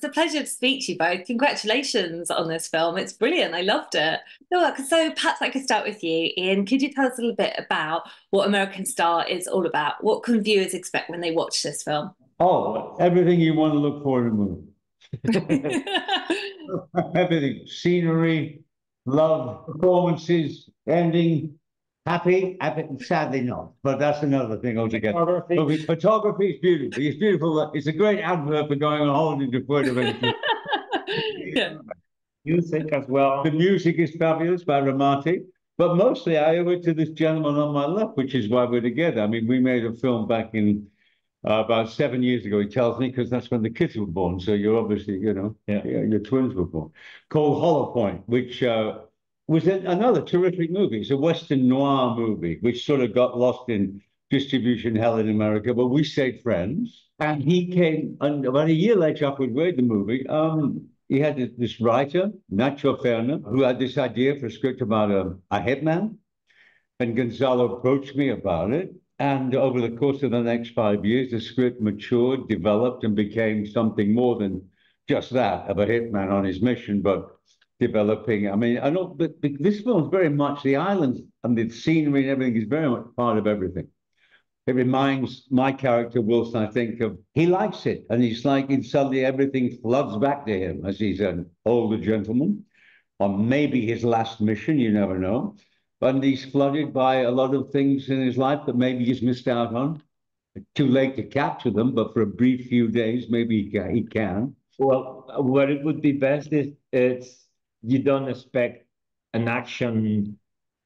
It's a pleasure to speak to you both. Congratulations on this film. It's brilliant. I loved it. So, perhaps I could start with you, Ian. Could you tell us a little bit about what American Star is all about? What can viewers expect when they watch this film? Oh, everything you want to look for in a movie. everything scenery, love, performances, ending, Happy, happy, sadly not, but that's another thing altogether. Photography, photography is beautiful. It's beautiful. It's a great advert for going on holiday to Fuerteventura. yeah. Music as well. The music is fabulous by Remate, but mostly I owe it to this gentleman on my left, which is why we're together. I mean, we made a film back in uh, about seven years ago, he tells me, because that's when the kids were born. So you're obviously, you know, yeah. your twins were born. Called Hollow Point, which uh, was another terrific movie. It's a Western noir movie, which sort of got lost in distribution hell in America, but we stayed friends. And he came, and about a year later after we made the movie, um, he had this writer, Nacho Faerna, who had this idea for a script about a, a hitman. And Gonzalo approached me about it. And over the course of the next five years, the script matured, developed, and became something more than just that of a hitman on his mission, but developing. I mean, I know, but, this film is very much the islands and the scenery and everything is very much part of everything. It reminds my character Wilson, I think, of he likes it, and he's like, and suddenly everything floods back to him as he's an older gentleman, or maybe his last mission. You never know. But he's flooded by a lot of things in his life that maybe he's missed out on. Too late to capture them, but for a brief few days, maybe he can. He can. Well, what it would be best is it's you don't expect an action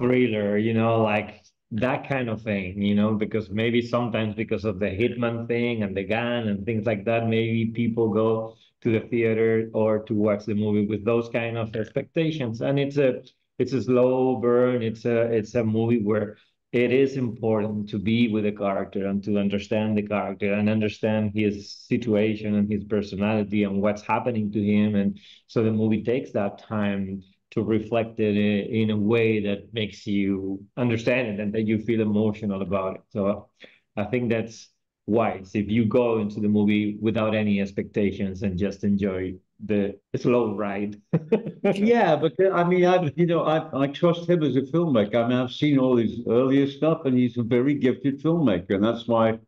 thriller, you know, like that kind of thing, you know, because maybe sometimes because of the hitman thing and the gun and things like that, maybe people go to the theater or to watch the movie with those kind of expectations. And it's a it's a slow burn. It's a it's a movie where it is important to be with the character and to understand the character and understand his situation and his personality and what's happening to him. And so the movie takes that time to reflect it in a way that makes you understand it and that you feel emotional about it. So I think that's wise if you go into the movie without any expectations and just enjoy the it's a long ride. yeah, but I mean, I you know, I I trust him as a filmmaker. I mean, I've seen all his earlier stuff, and he's a very gifted filmmaker, and that's why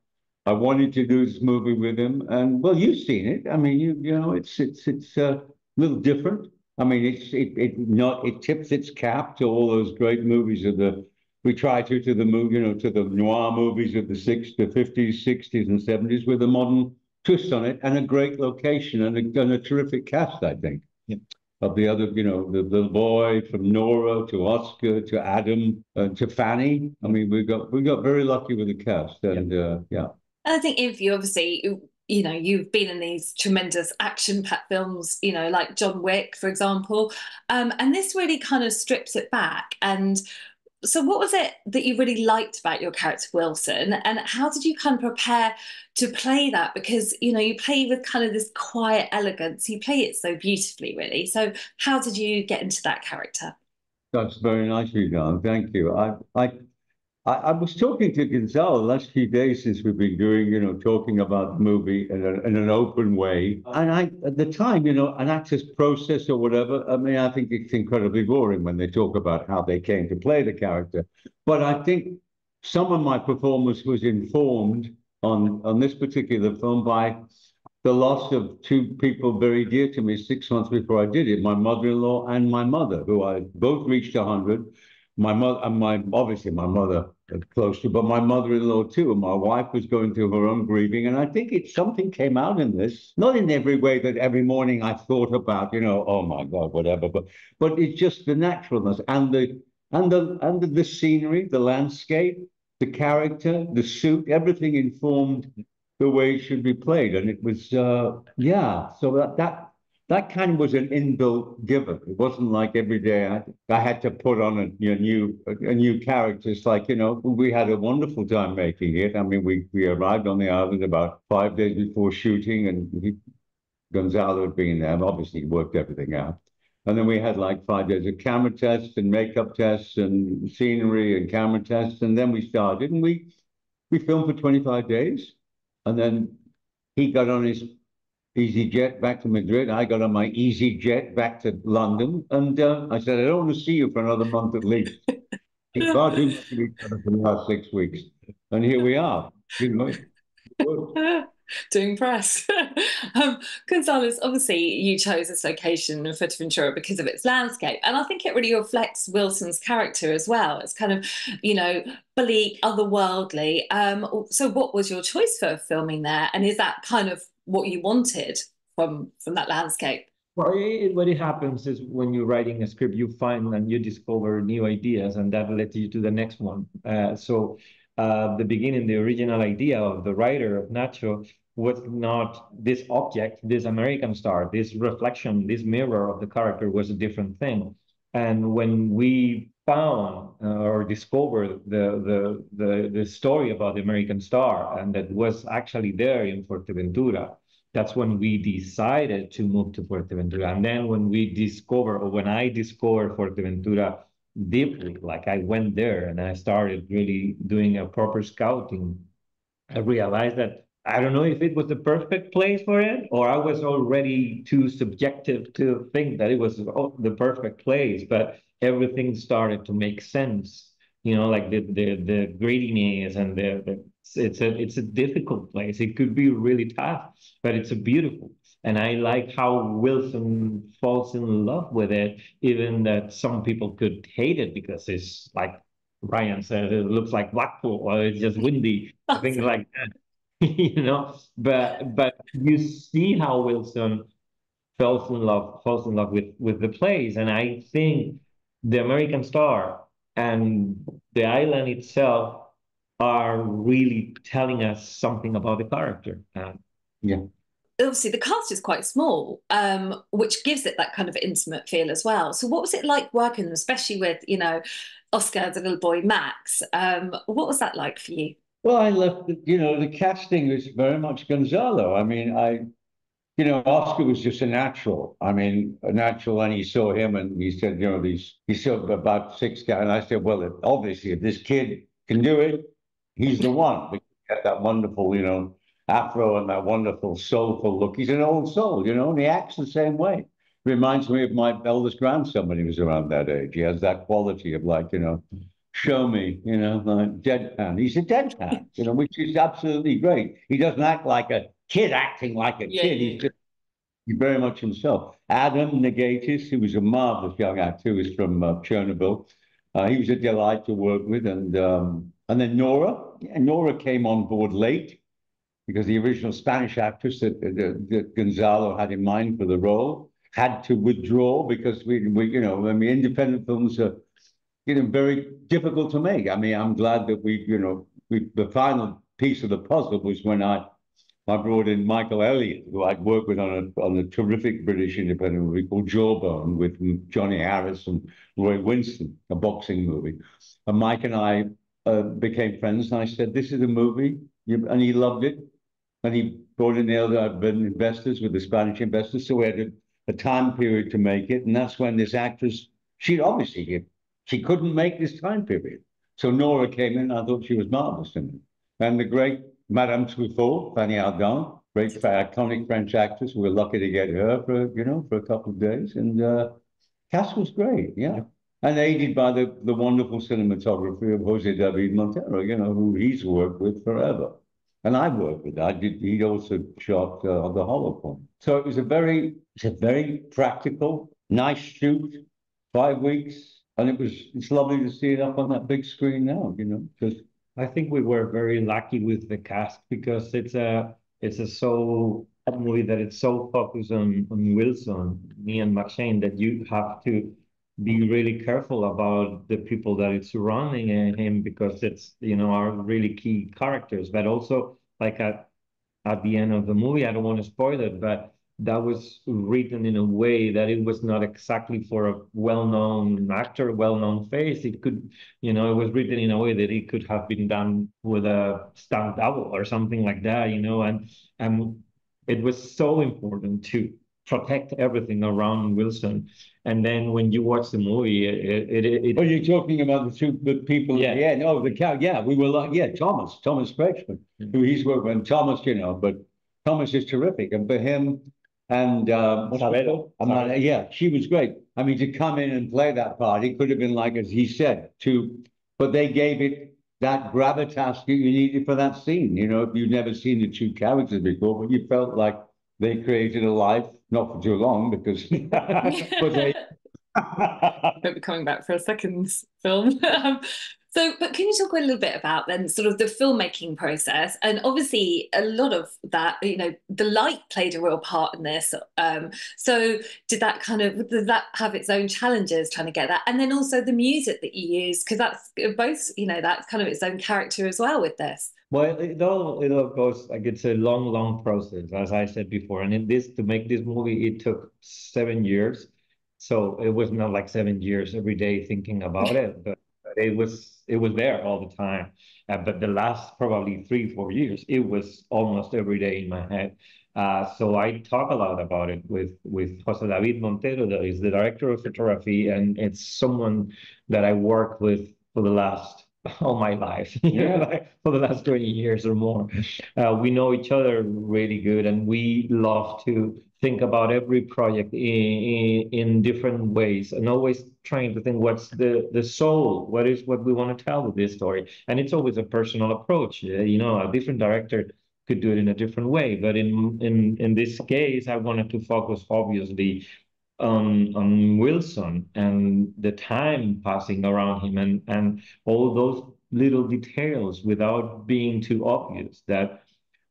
I wanted to do this movie with him. And well, you've seen it. I mean, you you know, it's it's it's uh, a little different. I mean, it's it it not it tips its cap to all those great movies of the we try to to the you know, to the noir movies of the 60s, the fifties, sixties, and seventies with a modern twist on it and a great location and a, and a terrific cast, I think. Yeah. Of the other, you know, the little boy from Nora to Oscar to Adam uh, to Fanny. I mean, we got we got very lucky with the cast, and yeah. Uh, yeah. And I think if you obviously you know you've been in these tremendous action packed films you know like john wick for example um, and this really kind of strips it back and so what was it that you really liked about your character wilson? And how did you kind of prepare to play that? Because you know you play with kind of this quiet elegance. You play it so beautifully really. So how did you get into that character? That's very nice of you Dan. thank you. I i I, I was talking to Gonzalo the last few days since we've been doing, you know, talking about the movie in, a, in an open way. And I, at the time, you know, an actor's process or whatever, I mean, I think it's incredibly boring when they talk about how they came to play the character. But I think some of my performance was informed on, on this particular film by the loss of two people very dear to me six months before I did it, my mother-in-law and my mother, who I both reached 100. My mother, and my obviously my mother close to, but my mother-in-law too, and my wife was going through her own grieving. And I think it something came out in this, not in every way that every morning I thought about, you know, oh my God, whatever, but but it's just the naturalness and the and the and the, the scenery, the landscape, the character, the suit, everything informed the way it should be played. And it was, uh, yeah, so that, that, that kind of was an inbuilt given. It wasn't like every day I, I had to put on a, new a, new character. It's like, you know, we had a wonderful time making it. I mean, we, we arrived on the island about five days before shooting and he, Gonzalo had been there. Obviously, he worked everything out. And then we had like five days of camera tests and makeup tests and scenery and camera tests. And then we started and we we filmed for 25 days. And then he got on his easy jet back to Madrid. I got on my easy jet back to London, and uh, I said, I don't want to see you for another month at least. Can't do each other for the last six weeks, and here we are. You know, doing press. um, Gonzalez, obviously, you chose this location in Fuerteventura because of its landscape. And I think it really reflects Wilson's character as well. It's kind of, you know, bleak, otherworldly. Um, so, what was your choice for filming there? And is that kind of what you wanted from, from that landscape? Well, it, what it happens is when you're writing a script, you find and you discover new ideas, and that leads you to the next one. Uh, so uh, the beginning, the original idea of the writer of Nacho was not this object, this American star, this reflection, this mirror of the character was a different thing. And when we found uh, or discovered the, the, the, the story about the American star and that was actually there in Fuerteventura, that's when we decided to move to Fuerteventura. And then when we discover, or when I discovered Fuerteventura deeply, like I went there and I started really doing a proper scouting, I realized that I don't know if it was the perfect place for it, or I was already too subjective to think that it was the perfect place. But everything started to make sense. You know, like the the the grittiness and the, the it's a it's a difficult place. It could be really tough, but it's a beautiful. And I like how Wilson falls in love with it, even that some people could hate it because it's like Ryan said, it looks like Blackpool or it's just windy, things like that. you know, but but you see how Wilson falls in love falls in love with with the place, and I think the American Star and the island itself are really telling us something about the character. Um, yeah. Obviously, the cast is quite small, um, which gives it that kind of intimate feel as well. So, what was it like working, especially with you know Oscar, the little boy Max? Um, what was that like for you? Well, I left, you know, the casting was very much Gonzalo. I mean, I, you know, Oscar was just a natural. I mean, a natural, and he saw him and he said, you know, these, he saw about six guys. And I said, well, obviously, if this kid can do it, he's the one. He had that wonderful, you know, afro and that wonderful soulful look. He's an old soul, you know, and he acts the same way. Reminds me of my eldest grandson when he was around that age. He has that quality of like, you know, show me, you know, like deadpan. He's a deadpan, you know, which is absolutely great. He doesn't act like a kid acting like a yeah, kid. He's just he's very much himself. Adam Nagaitis, who was a marvelous young actor, who was from uh, Chernobyl. Uh, he was a delight to work with, and um, and then Nora. Yeah, Nora came on board late because the original Spanish actress that, that, that Gonzalo had in mind for the role had to withdraw because we, we you know, I mean, independent films are you know, very difficult to make. I mean, I'm glad that we, you know, we, the final piece of the puzzle was when I, I brought in Michael Elliott, who I'd worked with on a, on a terrific British independent movie called Jawbone with Johnny Harris and Ray Winstone, a boxing movie. And Mike and I uh, became friends, and I said, this is a movie, and he loved it. And he brought in the other investors with the Spanish investors, so we had a, a time period to make it. And that's when this actress, she obviously she couldn't make this time period. So Nora came in. I thought she was marvelous in it. And the great Madame Truffaut, Fanny Ardant, great iconic French actress. We were lucky to get her for you know for a couple of days, and uh, was great. Yeah. And aided by the, the wonderful cinematography of Jose David Montero, you know, who he's worked with forever. And I worked with. that. He also shot uh, the Hollow point. So it was a very, it's a very practical, nice shoot. Five weeks, and it was it's lovely to see it up on that big screen now. You know, because I think we were very lucky with the cast because it's a it's a so a movie that it's so focused on on Wilson, me and McShane, that you have to be really careful about the people that it's surrounding him because it's you know are really key characters, but also like at at the end of the movie, I don't want to spoil it, but that was written in a way that it was not exactly for a well-known actor, well-known face. It could, you know, it was written in a way that it could have been done with a stunt double or something like that, you know, and and it was so important to protect everything around Wilson. And then when you watch the movie, it, it, it, it oh, you're talking about the two the people. Yeah, yeah, no, the cow. Yeah, we were like, yeah, Thomas, Thomas Kretschmann, mm -hmm. who he's working with. Thomas, you know, but Thomas is terrific, and for him And um, what's her Isabel. called? Yeah, she was great. I mean, to come in and play that part, it could have been like, as he said, to, but they gave it that gravitas that you needed for that scene. You know, if you'd never seen the two characters before, but you felt like they created a life, not for too long, because but Won't be coming back for a second film. Um, so, but can you talk a little bit about then sort of the filmmaking process? And obviously, a lot of that, you know, the light played a real part in this. Um, so, did that kind of did that have its own challenges trying to get that? And then also the music that you use, because that's both, you know, that's kind of its own character as well with this. Well, it all it all goes like it's a long, long process, as I said before. And in this, to make this movie, it took seven years. So it was not like seven years every day thinking about it, but it was it was there all the time. Uh, but the last probably three, four years, it was almost every day in my head. Uh, so I talk a lot about it with with Jose David Montero, that is the director of photography, and it's someone that I work with for the last all my life, Yeah. like for the last 20 years or more. Uh, we know each other really good, and we love to think about every project in, in, in different ways and always trying to think what's the, the soul, what is what we want to tell with this story. And it's always a personal approach. Uh, You know, a different director could do it in a different way. But in in in this case, I wanted to focus obviously on on Wilson and the time passing around him and and all those little details without being too obvious that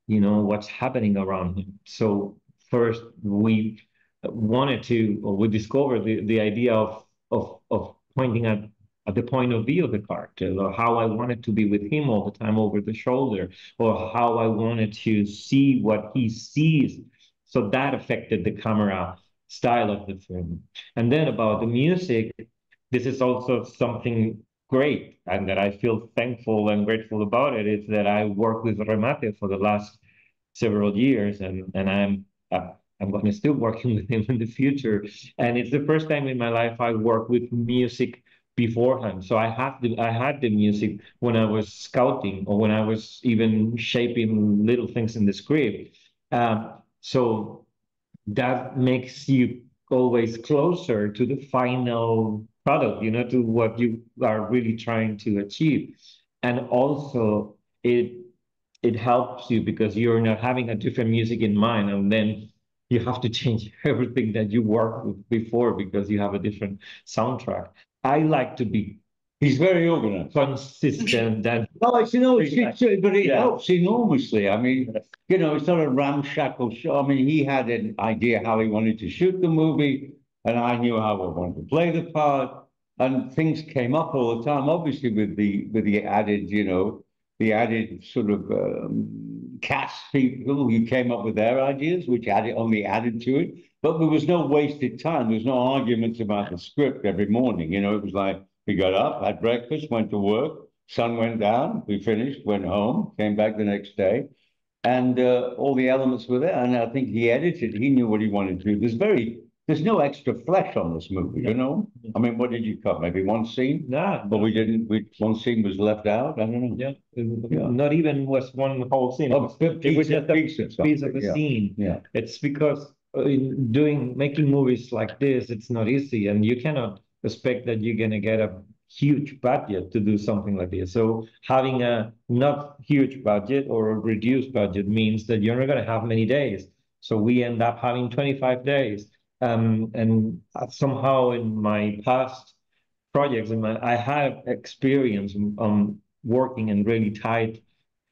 you know what's happening around him. So first we wanted to or we discovered the, the idea of of of pointing at at the point of view of the character, or how I wanted to be with him all the time over the shoulder, or how I wanted to see what he sees. So that affected the camera style of the film. And then about the music, this is also something great and that I feel thankful and grateful about it is that I worked with Remate for the last several years and, and I'm uh, I'm going to still working with him in the future. And it's the first time in my life I work with music beforehand. So I have the I had the music when I was scouting or when I was even shaping little things in the script. Um, so that makes you always closer to the final product, you know, to what you are really trying to achieve. And also it it helps you because you're not having a different music in mind and then you have to change everything that you worked with before because you have a different soundtrack. I like to be he's very organized. consistent and No, it's, you know, it's, it's, but it Yeah. helps enormously. I mean, you know, it's not a ramshackle show. I mean, he had an idea how he wanted to shoot the movie, and I knew how I wanted to play the part, and things came up all the time. Obviously, with the with the added, you know, the added sort of um, cast people who came up with their ideas, which added only added to it. But there was no wasted time. There was no arguments about the script every morning. You know, it was like we got up, had breakfast, went to work, sun went down, we finished, went home, came back the next day, and uh, all the elements were there. And I think he edited, he knew what he wanted to do. There's very, there's no extra flesh on this movie, you know? I mean, what did you cut? Maybe one scene? nah, But we didn't, we, one scene was left out. I don't know. yeah, Yeah. not even was one whole scene. Oh, It was just a piece of the yeah. scene. Yeah. It's because uh, in doing making movies like this, it's not easy, and you cannot expect that you're gonna get a huge budget to do something like this. So having a not huge budget or a reduced budget means that you're not gonna have many days. So we end up having 25 days. Um, and somehow in my past projects, in my, I have experience um working in really tight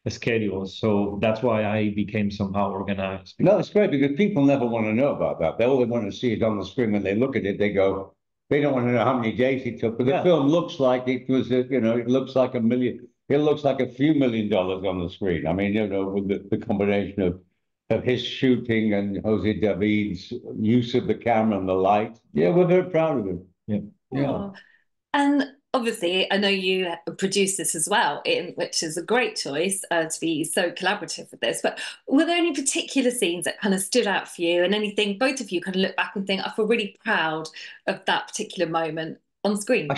schedules. So that's why I became somehow organized. No, it's great because people never want to know about that. They all they want to see is on the screen when they look at it, they go, they don't want to know how many days it took. But the Yeah. film looks like it was, a, you know, it looks like a million, it looks like a few million dollars on the screen. I mean, you know, with the, the combination of of his shooting and Jose David's use of the camera and the light. Yeah, we're very proud of him. Yeah. Yeah. And obviously, I know you produced this as well, in which is a great choice uh, to be so collaborative with this. But were there any particular scenes that kind of stood out for you, and anything both of you kind of look back and think, I feel really proud of that particular moment on screen?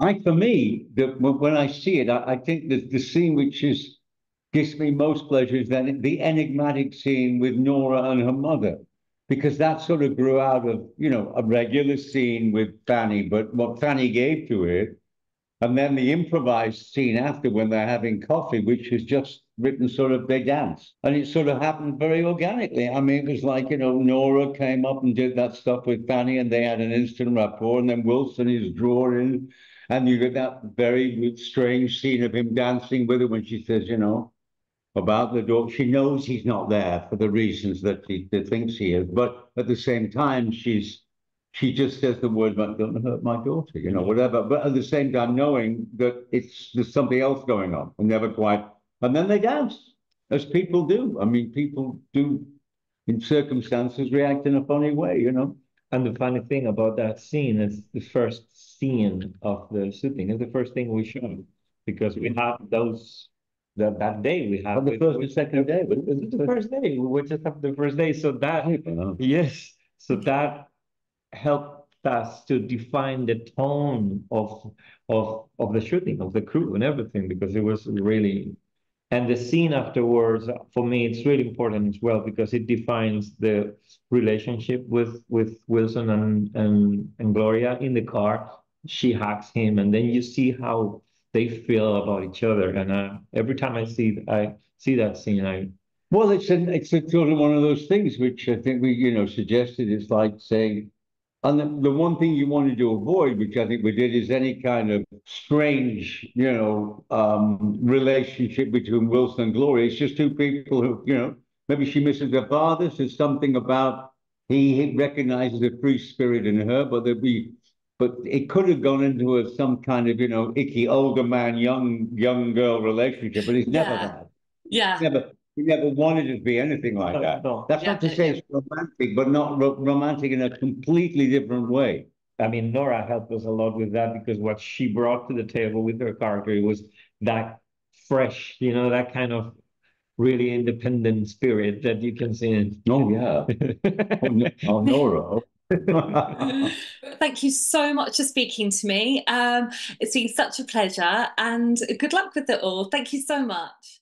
I, for me, the, when I see it, I, I think the, the scene which is gives me most pleasure is that the enigmatic scene with Nora and her mother. Because that sort of grew out of, you know, a regular scene with Fanny, but what Fanny gave to it, and then the improvised scene after when they're having coffee, which is just written sort of they dance. And it sort of happened very organically. I mean, it was like, you know, Nora came up and did that stuff with Fanny and they had an instant rapport, and then Wilson is drawn in. And you get that very strange scene of him dancing with her when she says, you know, about the door. She knows he's not there for the reasons that she that thinks he is, but at the same time, she's she just says the word "But don't hurt my daughter," you know, whatever. But at the same time, knowing that it's there's something else going on, and never quite. And then they dance, as people do. I mean, people do, in circumstances, react in a funny way, you know. And the funny thing about that scene is the first scene of the shooting is the first thing we show because we have those that that day we have On the first second day, but it's the first day. We just have the first day. So that yes. So that helped us to define the tone of of of the shooting of the crew and everything because it was really and the scene afterwards for me it's really important as well because it defines the relationship with with wilson and and, and gloria in the car. She hugs him and then you see how they feel about each other. And uh, every time I see I see that scene, I well, it's an it's a sort of one of those things which I think we you know suggested. It's like saying, and the, the one thing you wanted to avoid, which I think we did, is any kind of strange you know um, relationship between Wilson and Gloria. It's just two people who you know maybe she misses her father. There's something about he, he recognizes a free spirit in her, but there'd be but it could have gone into a, some kind of you know icky older man young young girl relationship but it's never Yeah. that Yeah. never he never wanted it to be anything like No, that no. that's Yeah, not to say it's romantic but not ro- romantic in a completely different way I mean Nora helped us a lot with that because what she brought to the table with her character was that fresh, you know, that kind of really independent spirit that you can see in. oh yeah oh, no- oh, Nora Thank you so much for speaking to me. Um, it's been such a pleasure and good luck with it all. Thank you so much.